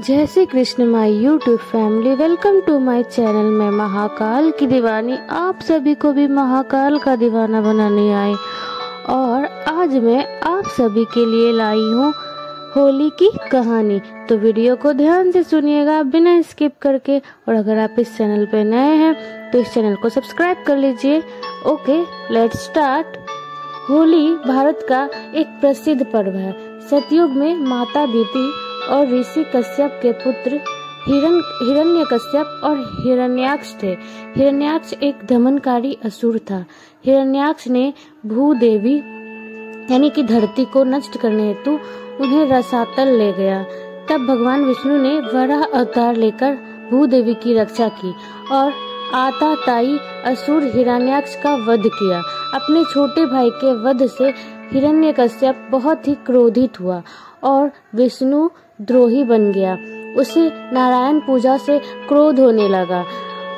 जय Shri Krishna my YouTube family welcome to my channel में महाकाल की दीवानी। आप सभी को भी महाकाल का दीवाना बनाने आए और आज मैं आप सभी के लिए लाई हूँ होली की कहानी। तो वीडियो को ध्यान से सुनिएगा, बिना स्किप करके। और अगर आप इस चैनल पर नए हैं तो इस चैनल को सब्सक्राइब कर लीजिए। Okay let start Holi Bharat का एक प्रसिद्ध पर्व है। सतयुग में माता दीति और ऋषि कश्यप के पुत्र हिरण हिरण्य कश्यप और हिरण्याक्ष थे। हिरण्याक्ष एक दमनकारी असुर था। हिरण्याक्ष ने भूदेवी, यानी कि धरती को नष्ट करने हेतु उन्हें रसातल ले गया। तब भगवान विष्णु ने वराह अवतार लेकर भूदेवी की रक्षा की और आता ताई असुर हिरण्याक्ष का वध किया। अपने छोटे भाई के वध से हिरण्यकश्यप बहुत ही क्रोधित हुआ और विष्णु द्रोही बन गया। उसे नारायण पूजा से क्रोध होने लगा।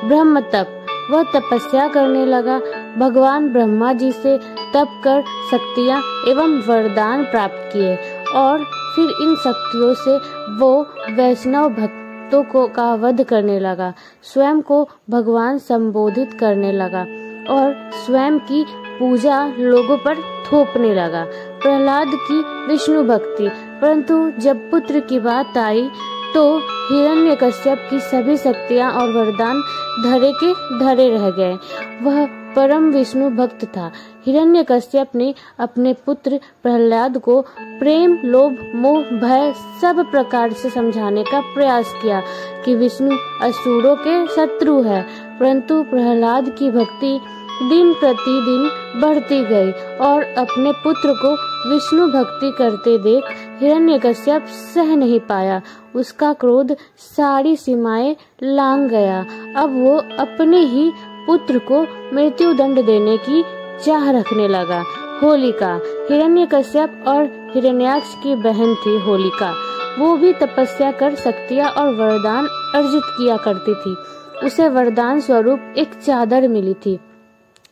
ब्रह्म तप। वह तपस्या करने लगा। भगवान ब्रह्मा जी से तप कर शक्तियाँ एवं वरदान प्राप्त किए और फिर इन शक्तियों से वो वैष्णव भक्तों को का वध करने लगा। स्वयं को भगवान संबोधित करने लगा और स्वयं की पूजा लोगों पर थोपने लगा। प्रहलाद की विष्णु भक्ति। परंतु जब पुत्र की बात आई तो हिरण्यकश्यप की सभी शक्तियाँ और वरदान धरे के धरे रह गए। वह परम विष्णु भक्त था। हिरण्यकश्यप ने अपने पुत्र प्रहलाद को प्रेम, लोभ, मोह, भय सब प्रकार से समझाने का प्रयास किया कि विष्णु असुरों के शत्रु है। परंतु प्रहलाद की भक्ति दिन प्रतिदिन बढ़ती गई और अपने पुत्र को विष्णु भक्ति करते देख हिरण्यकश्यप सह नहीं पाया। उसका क्रोध सारी सीमाएँ लांग गया। अब वो अपने ही पुत्र को मृत्यु दंड देने की चाह रखने लगा। होलिका, हिरण्यकश्यप और हिरण्याक्ष की बहन थी होलिका। वो भी तपस्या कर शक्तियाँ और वरदान अर्जित किया करती थी। उसे वरदान स्वरूप एक चादर मिली थी।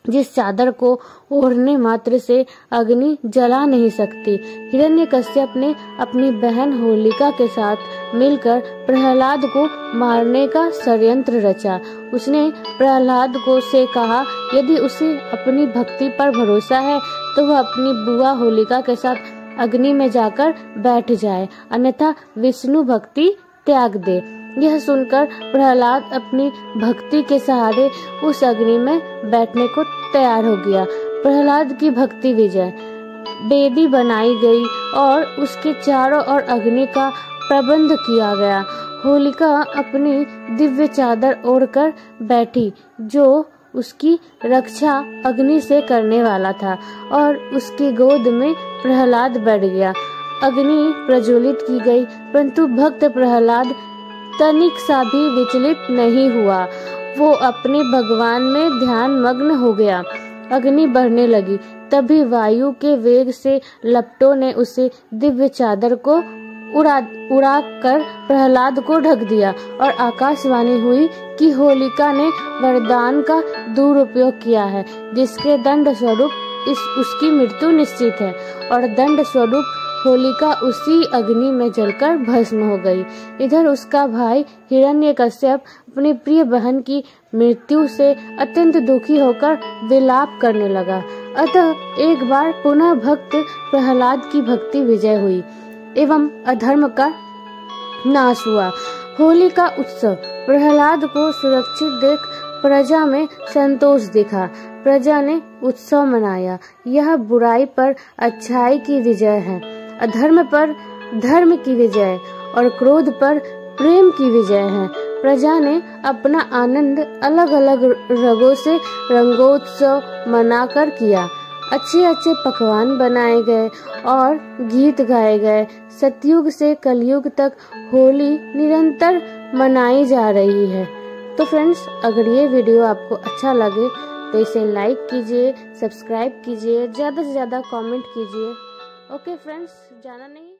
जिस चादर को ओढ़ने मात्र से अग्नि जला नहीं सकती। हिरण्य कश्यप ने अपनी बहन होलिका के साथ मिलकर प्रहलाद को मारने का षड्यंत्र रचा। उसने प्रहलाद को से कहा, यदि उसे अपनी भक्ति पर भरोसा है तो वह अपनी बुआ होलिका के साथ अग्नि में जाकर बैठ जाए। अन्यथा विष्णु भक्ति त्याग दे। यह सुनकर प्रहलाद अपनी भक्ति के सहारे उस अग्नि में बैठने को तैयार हो गया। प्रहलाद की भक्ति विजय। बेदी बनाई गई और उसके चारों ओर अग्नि का प्रबंध किया गया। होलिका अपनी दिव्य चादर ओढ़कर बैठी, जो उसकी रक्षा अग्नि से करने वाला था और उसकी गोद में प्रहलाद बैठ गया। अग्नि प्रज्वलित की गई, परंतु भक्त प्रहलाद तनिक सा भी विचलित नहीं हुआ। वो अपने भगवान में ध्यान मग्न हो गया। अग्नि बढ़ने लगी। तभी वायु के वेग से लपटों ने उसे दिव्य चादर को उड़ा उड़ा कर प्रहलाद को ढक दिया और आकाशवाणी हुई कि होलिका ने वरदान का दुरुपयोग किया है, जिसके दंड स्वरूप इस, उसकी मृत्यु निश्चित है और दंड स्वरूप होलिका उसी अग्नि में जलकर भस्म हो गई। इधर उसका भाई हिरण्य कश्यप अपनी प्रिय बहन की मृत्यु से अत्यंत दुखी होकर विलाप करने लगा। अतः एक बार पुनः भक्त प्रहलाद की भक्ति विजय हुई एवं अधर्म का नाश हुआ। होली का उत्सव। प्रहलाद को सुरक्षित देख प्रजा में संतोष दिखा। प्रजा ने उत्सव मनाया। यह बुराई पर अच्छाई की विजय है। अधर्म पर धर्म की विजय और क्रोध पर प्रेम की विजय है। प्रजा ने अपना आनंद अलग अलग रंगों से रंगोत्सव मनाकर किया। अच्छे अच्छे पकवान बनाए गए और गीत गाए गए। सतयुग से कलयुग तक होली निरंतर मनाई जा रही है। तो फ्रेंड्स, अगर ये वीडियो आपको अच्छा लगे तो इसे लाइक कीजिए, सब्सक्राइब कीजिए, ज़्यादा से ज़्यादा कमेंट कीजिए। ओके फ्रेंड्स जाना नहीं।